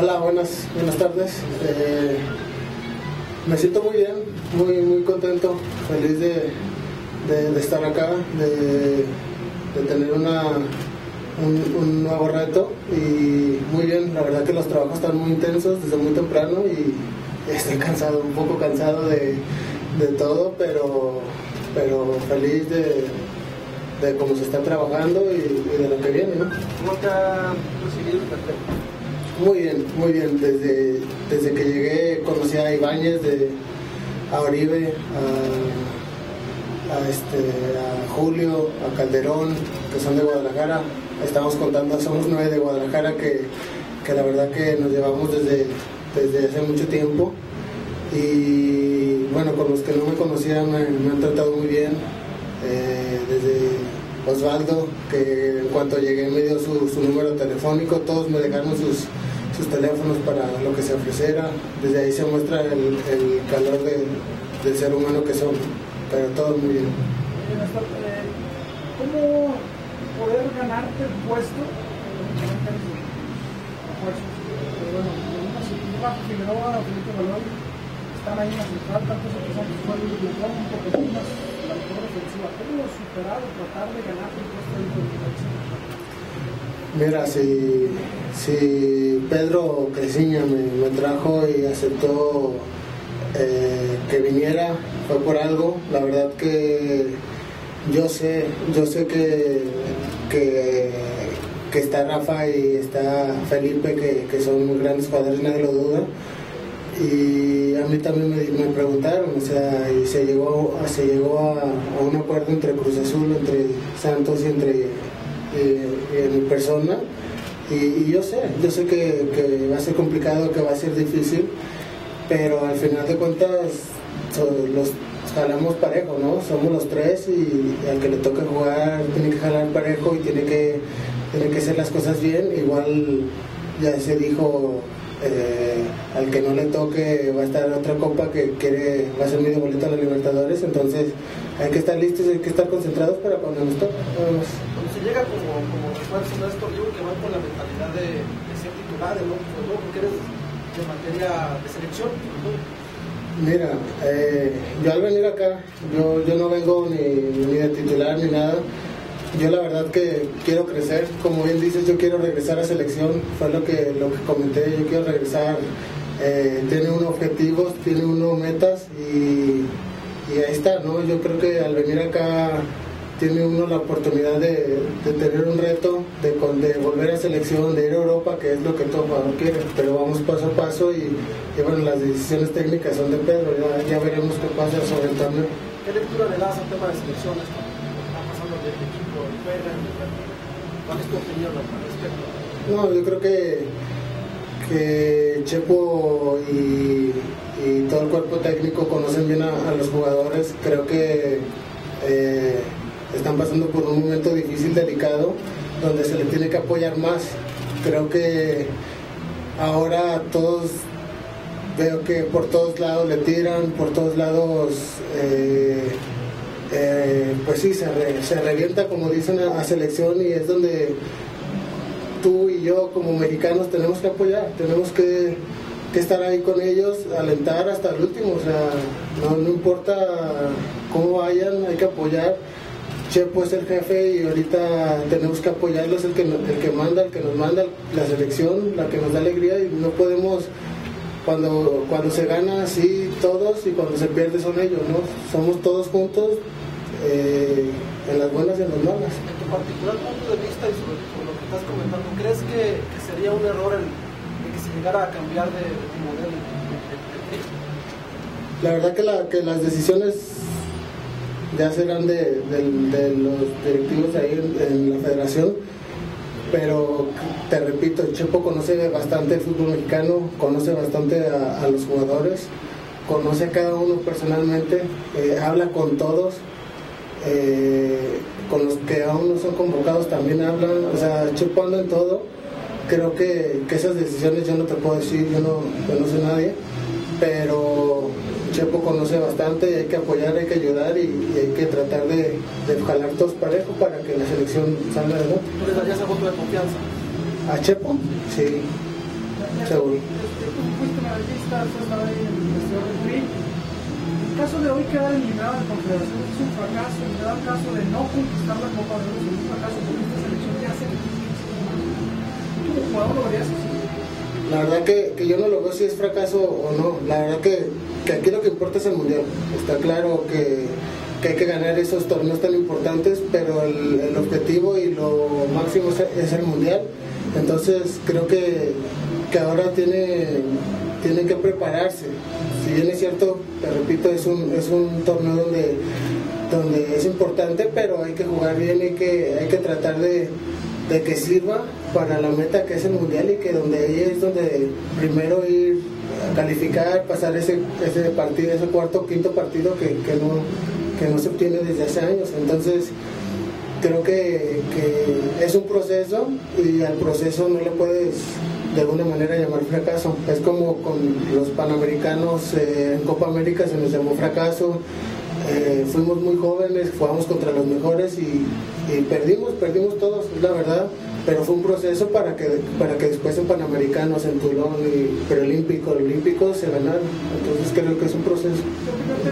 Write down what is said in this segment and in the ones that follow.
Hola, buenas, buenas tardes. Eh, me siento muy bien, muy, muy contento, feliz de, de, estar acá, de, de tener una, un, nuevo reto y muy bien, la verdad que los trabajos están muy intensos desde muy temprano y estoy cansado, un poco cansado de, de todo, pero, pero feliz de, de cómo se está trabajando y, de lo que viene. ¿no? ¿Cómo te ha recibido Muy bien, muy bien. Desde, desde que llegué conocí a Ibáñez, de, a Oribe, a, a, este, a Julio, a Calderón, que son de Guadalajara. Estamos contando, somos nueve de Guadalajara que, que la verdad que nos llevamos desde, desde hace mucho tiempo. Y bueno, con los que no me conocían me, me han tratado muy bien eh, desde Osvaldo, que en cuanto llegué me dio su, número telefónico, todos me dejaron sus, sus, teléfonos para lo que se ofreciera, desde ahí se muestra el, calor del ser humano que son, pero todo muy bien. ¿Cómo poder ganarte el puesto? Bueno, una Figueroa, Felipe Balón, están ahí en la central, tantos otros años, fue el un poco más Mira, si, si Pedro Creciña me, trajo y aceptó eh, que viniera, fue por algo. La verdad que yo sé, yo sé que, que, está Rafa y está Felipe, que, que son grandes jugadores, nadie lo duda y a mí también me, preguntaron, o sea, y se llegó, se llegó a, un acuerdo entre Cruz Azul, entre Santos y entre eh, mi persona. Y, yo sé, yo sé que, va a ser complicado, que va a ser difícil, pero al final de cuentas los jalamos parejo, ¿no? Somos los tres y, al que le toque jugar tiene que jalar parejo y tiene que, tiene que hacer las cosas bien. Igual ya se dijo eh, al que no le toque va a estar otra copa que quiere, va a ser medio boleto a los Libertadores, entonces hay que estar listos, hay que estar concentrados para cuando nos toque. Llega como, como refuerzo Néstor, digo que van con la mentalidad de, ser titular, ¿no? Porque eres de materia de selección. Mira, eh, yo al venir acá, yo, yo no vengo ni, ni de titular ni nada yo la verdad que quiero crecer, como bien dices, yo quiero regresar a selección, fue lo que, lo que comenté, yo quiero regresar, eh, tiene uno objetivos, tiene uno metas y, ahí está, ¿no? Yo creo que al venir acá tiene uno la oportunidad de, tener un reto, de, de, volver a selección, de ir a Europa, que es lo que todo jugador quiere, pero vamos paso a paso y, bueno, las decisiones técnicas son de Pedro, ya, veremos qué pasa sobre el torneo. ¿Qué lectura le das al tema de selección? ¿Cuál es tu opinión No, yo creo que, que Chepo y, todo el cuerpo técnico conocen bien a, los jugadores. Creo que eh, están pasando por un momento difícil, delicado, donde se le tiene que apoyar más. Creo que ahora todos veo que por todos lados le tiran, por todos lados eh, eh, pues sí, se, se, revienta, como dicen, a, selección y es donde tú y yo como mexicanos tenemos que apoyar, tenemos que, estar ahí con ellos, alentar hasta el último, o sea, no, importa cómo vayan, hay que apoyar. Chepo es el jefe y ahorita tenemos que apoyarlo, es el que, el que manda, el que nos manda la selección, la que nos da alegría y no podemos cuando, cuando se gana así todos y cuando se pierde son ellos, ¿no? Somos todos juntos eh, en las buenas y en las malas. En tu particular punto de vista y sobre, lo que estás comentando, ¿crees que, sería un error el, que se llegara a cambiar de, modelo La verdad que, la, que las decisiones ya serán de, los directivos ahí en, la federación, pero te repito, el Chepo conoce bastante el fútbol mexicano, conoce bastante a, los jugadores, conoce a cada uno personalmente, eh, habla con todos, eh, con los que aún no son convocados también hablan, o sea, chupando en todo. Creo que, esas decisiones yo no te puedo decir, yo no, yo no nadie, pero Chepo conoce bastante y hay que apoyar, hay que ayudar y, hay que tratar de, de, jalar todos parejos para que la selección salga adelante. ¿Tú le darías voto de confianza? ¿A Chepo? Sí. Seguro. En el. El caso de hoy quedar eliminado en Confederación es un fracaso. En dado caso de no conquistar la Copa de Oro, es un fracaso porque esta selección ya hace. ¿Tú como jugador lo verías así? La verdad que, que, yo no lo veo si es fracaso o no. La verdad que, que aquí lo que importa es el mundial. Está claro que, que hay que ganar esos torneos tan importantes, pero el, objetivo y lo máximo es, el mundial. Entonces creo que, que ahora tiene, tienen que prepararse. Si bien es cierto, te repito, es un, es un torneo donde, donde es importante, pero hay que jugar bien, hay que, hay que tratar de de que sirva para la meta que es el mundial y que donde ahí es donde primero ir a calificar, pasar ese, ese partido, ese cuarto quinto partido que, que, no, que no se obtiene desde hace años. Entonces, creo que, que, es un proceso y al proceso no le puedes de alguna manera llamar fracaso. Es como con los panamericanos eh, en Copa América se nos llamó fracaso. Eh, fuimos muy jóvenes, jugamos contra los mejores y, perdimos, perdimos todos, la verdad, pero fue un proceso para que, para que después en Panamericanos, en Tulón y preolímpico, olímpico se ganaron. Entonces creo que es un proceso. La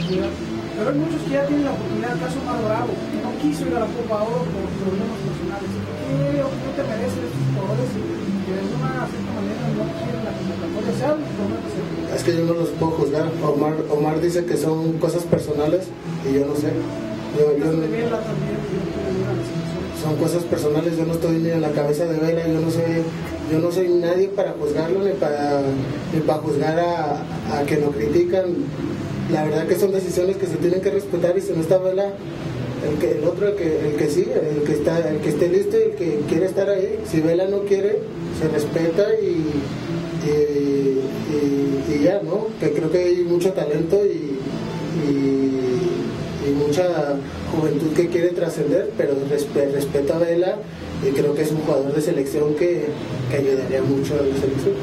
selección. Pero hay muchos que ya tienen la oportunidad, no quiso ir a la Copa que yo no los puedo juzgar. Omar, Omar dice que son cosas personales y yo no sé. Yo, son cosas personales, yo no estoy ni en la cabeza de Vela, yo no sé, yo no soy nadie para juzgarlo ni para, ni para juzgar a, a que lo critican. La verdad que son decisiones que se tienen que respetar y si no está Vela, el que el otro el que el que sí el que está el que esté listo y el que quiere estar ahí si Vela no quiere se respeta y, y, y, ya no que creo que hay mucho talento y, mucha juventud que quiere trascender pero resp respeto a Vela y creo que es un jugador de selección que, que ayudaría mucho a la selección